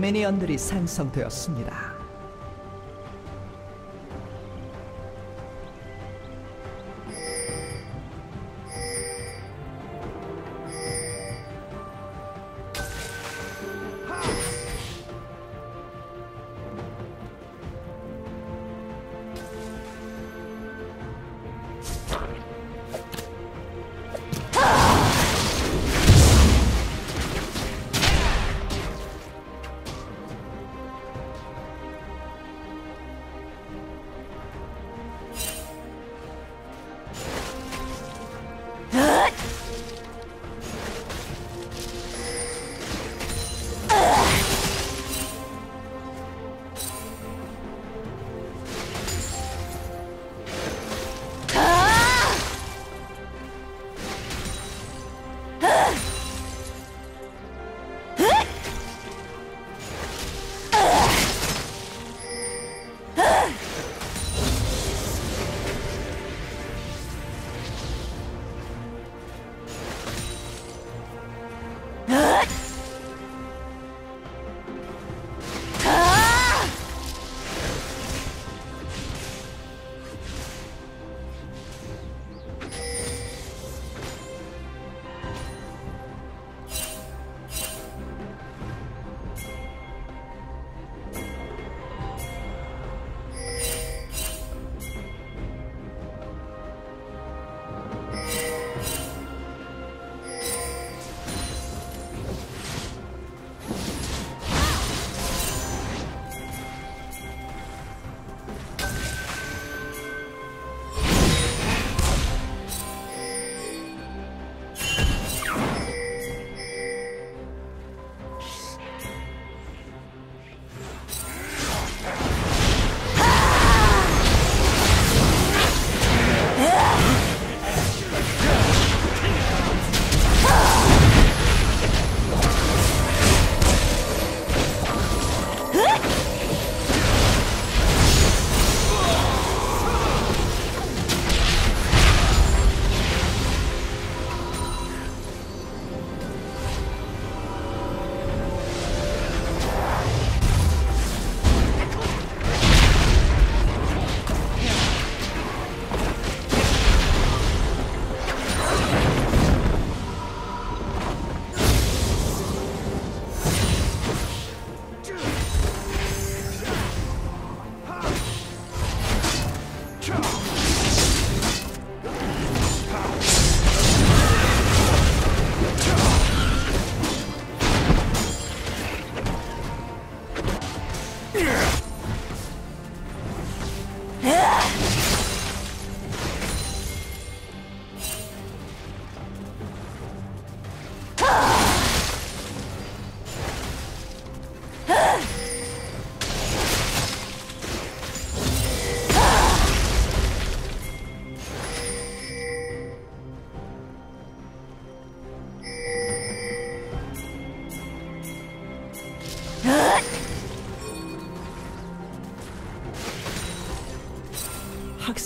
미니언들이 생성되었습니다.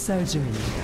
surgery.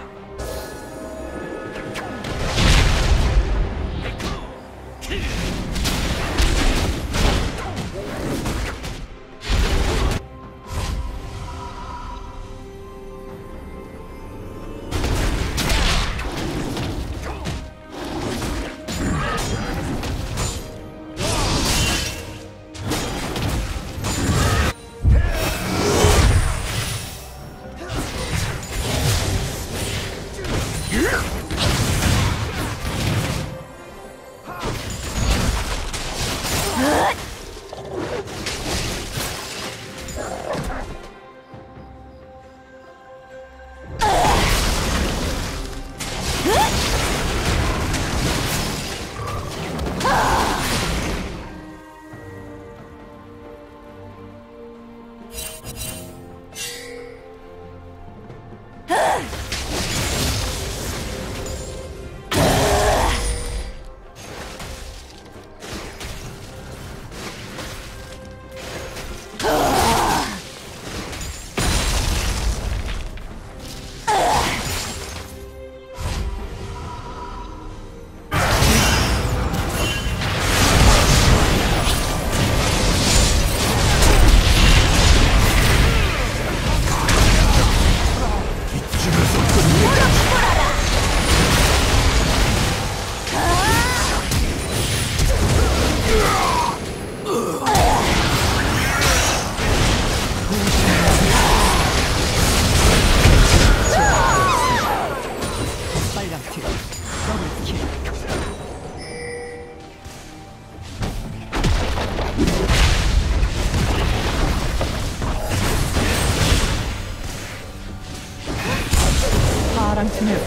っ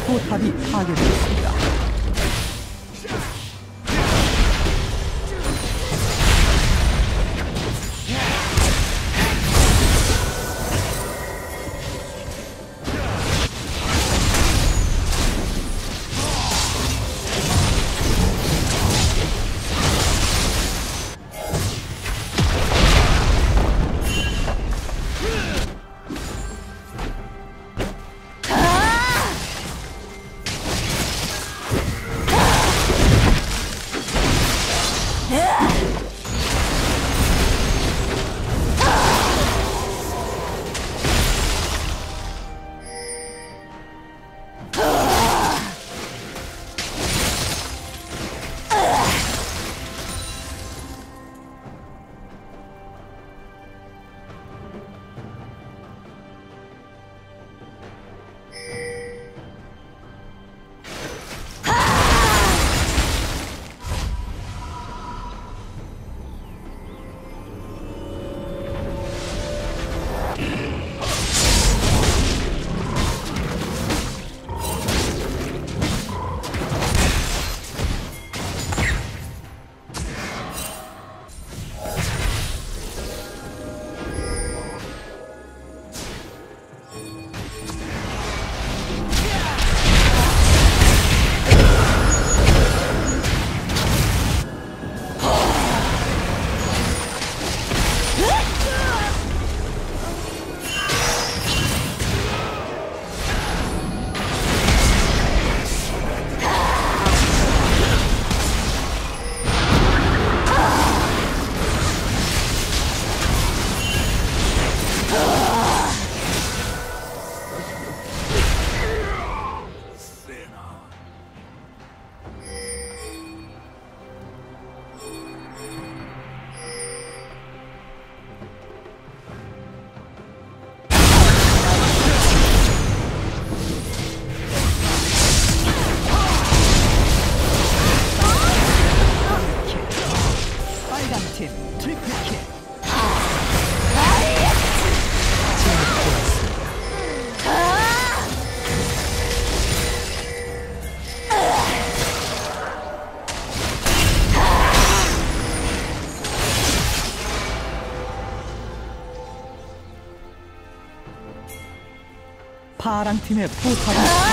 再びハゲです。 파랑팀의 포탑이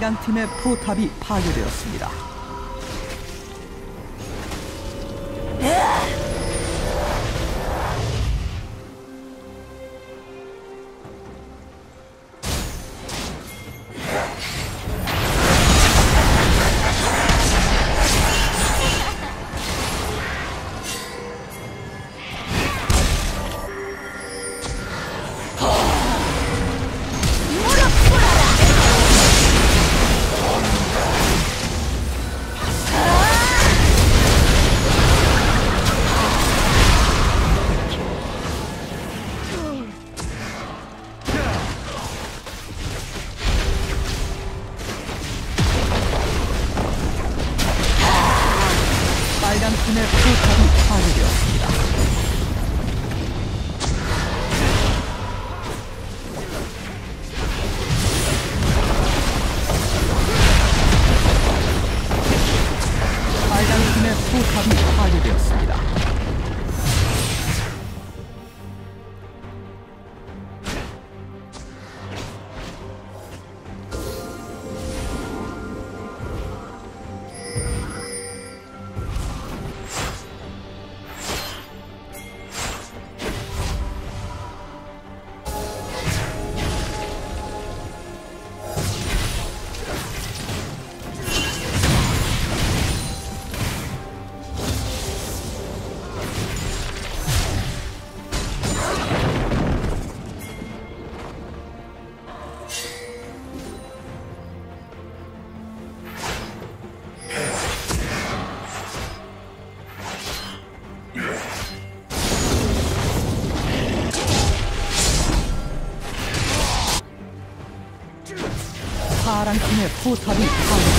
빨강 팀의 포탑이 파괴되었습니다. 빨강 포탑이 파괴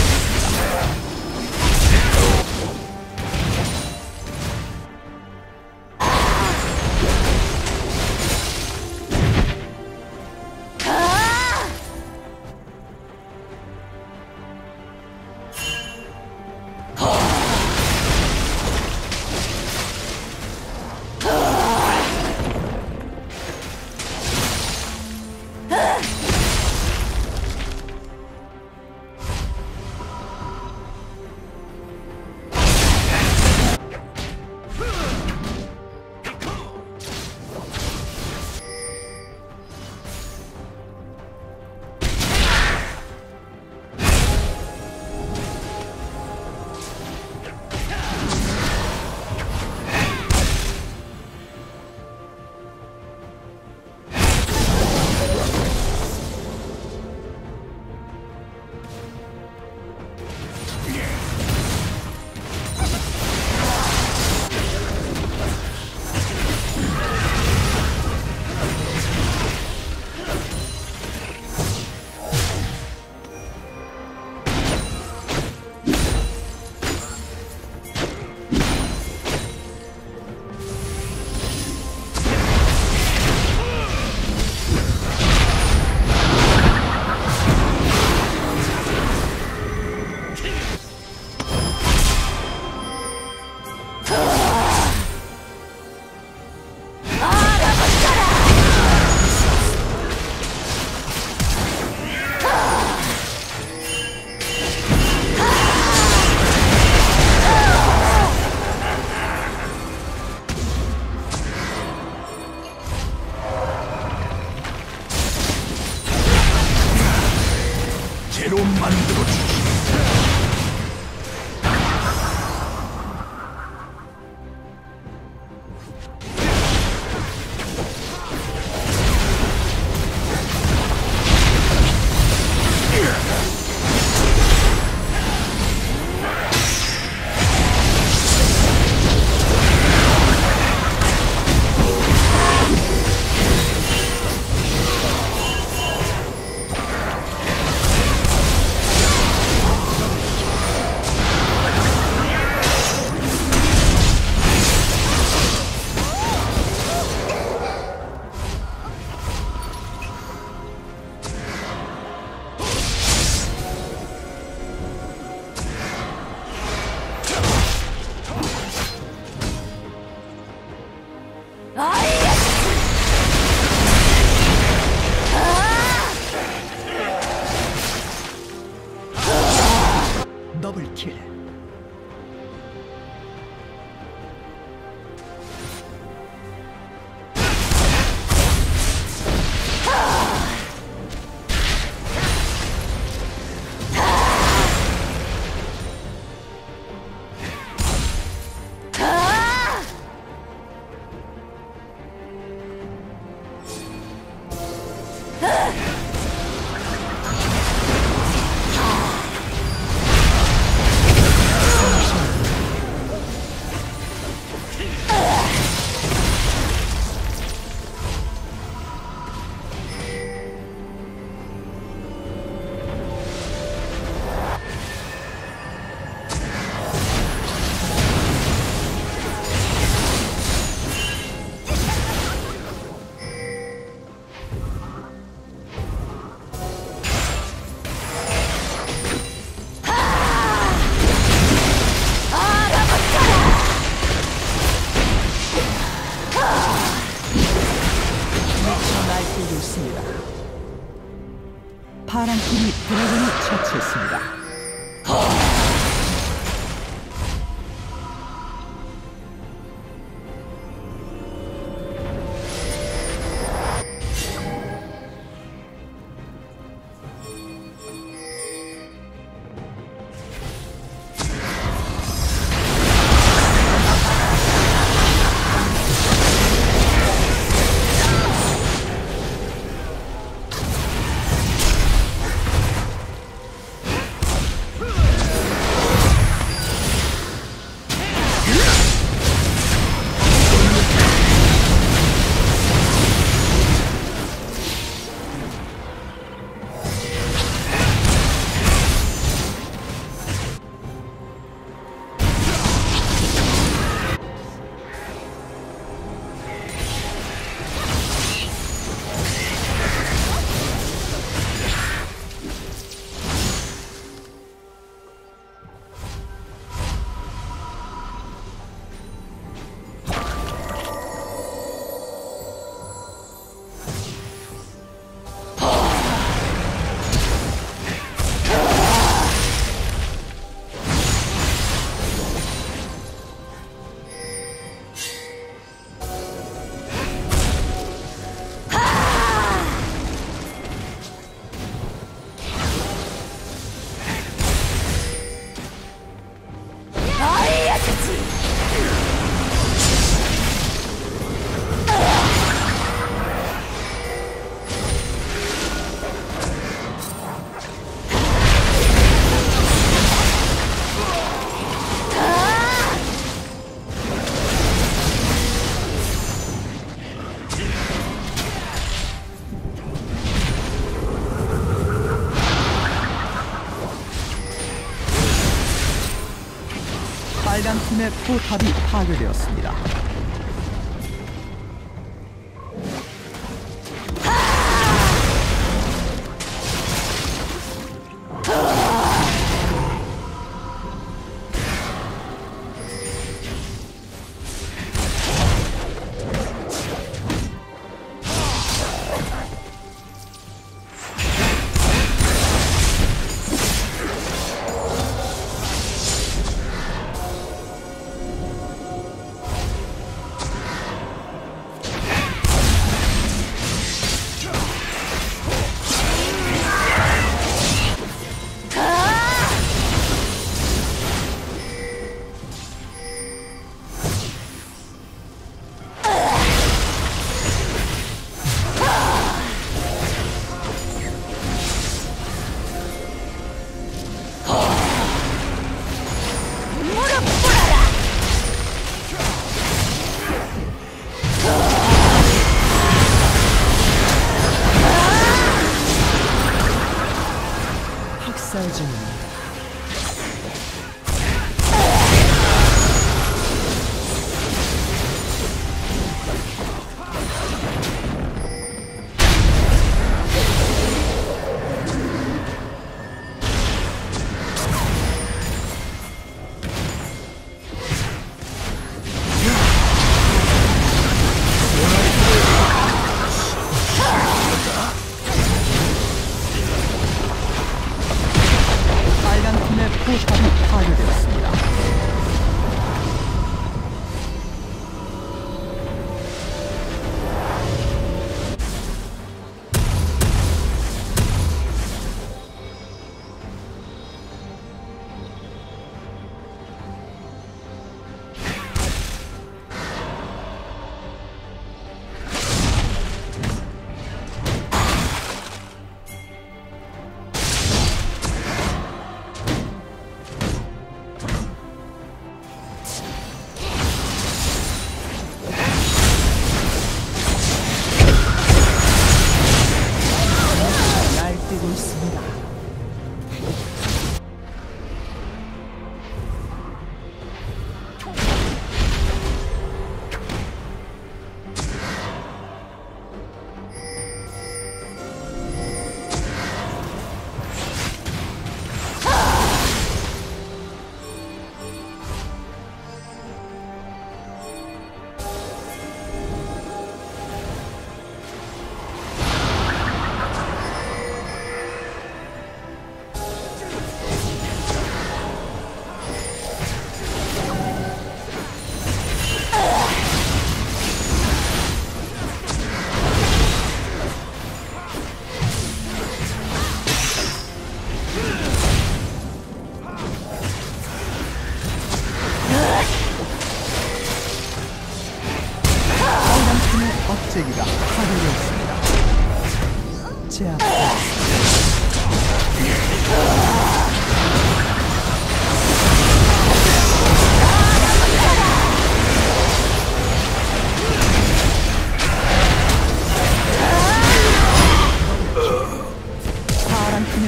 아군의 포탑이 파괴되었습니다.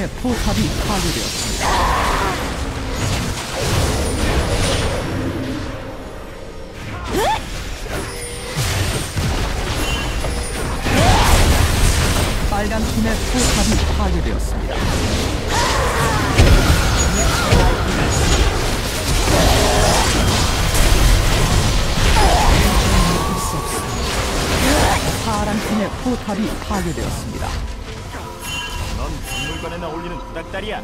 팀의 포탑이 파괴되었습니다. 빨간 팀의 포탑이 파괴되었습니다. 파란 팀의 포탑이 파괴되었습니다. Докторя,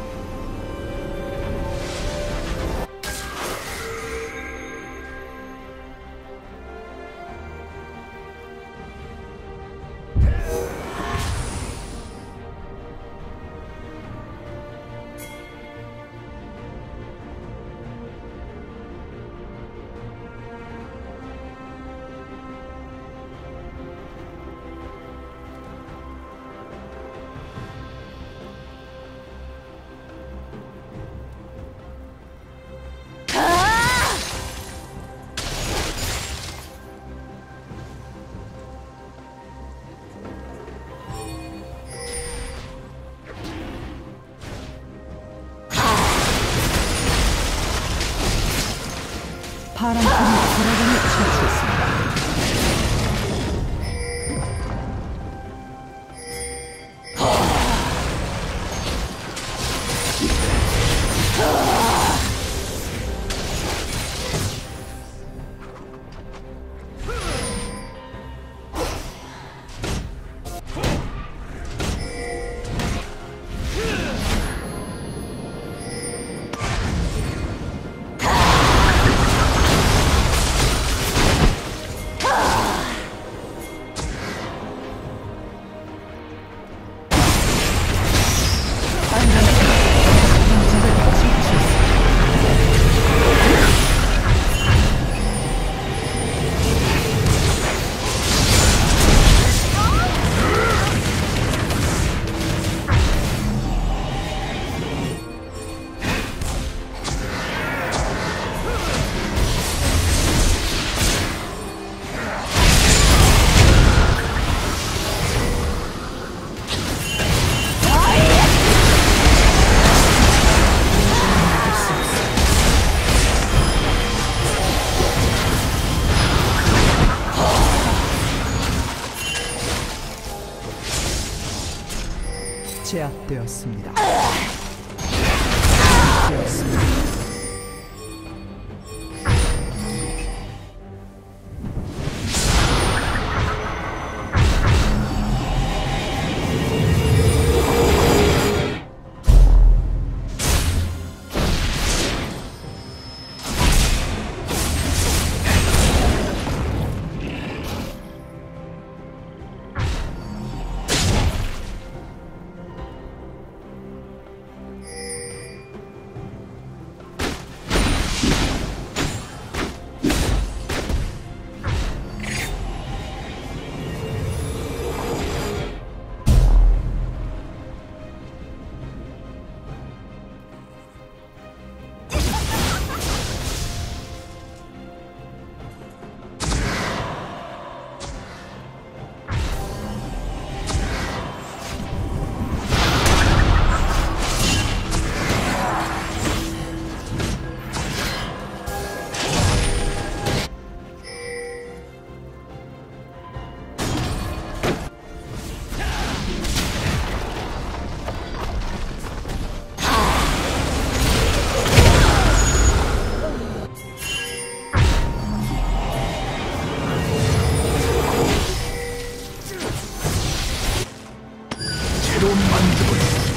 만들어 주시오.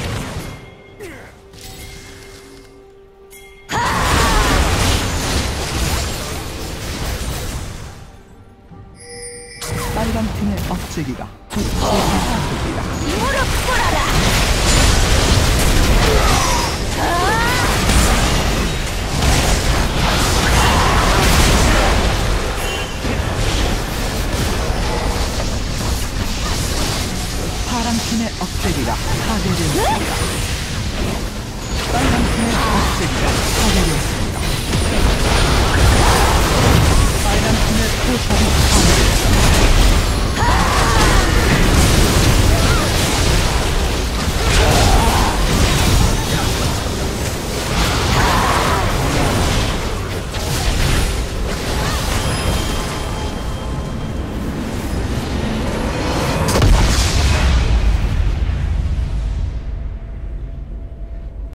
빨간 팀의 억제기가